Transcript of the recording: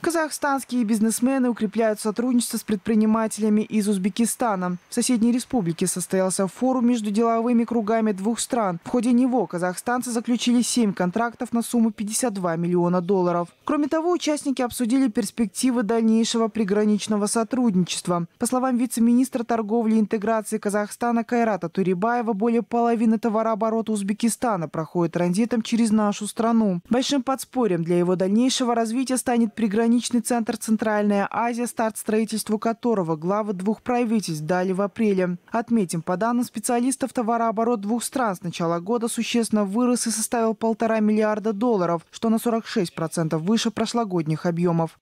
Казахстанские бизнесмены укрепляют сотрудничество с предпринимателями из Узбекистана. В соседней республике состоялся форум между деловыми кругами двух стран. В ходе него казахстанцы заключили 7 контрактов на сумму 52 миллиона долларов. Кроме того, участники обсудили перспективы дальнейшего приграничного сотрудничества. По словам вице-министра торговли и интеграции Казахстана Кайрата Турибаева, более половины товарооборота Узбекистана проходит транзитом через нашу страну. Большим подспорьем для его дальнейшего развития станет приграничный Пограничный центр «Центральная Азия», старт строительству которого главы двух правительств дали в апреле. Отметим, по данным специалистов, товарооборот двух стран с начала года существенно вырос и составил полтора миллиарда долларов, что на 46% выше прошлогодних объемов.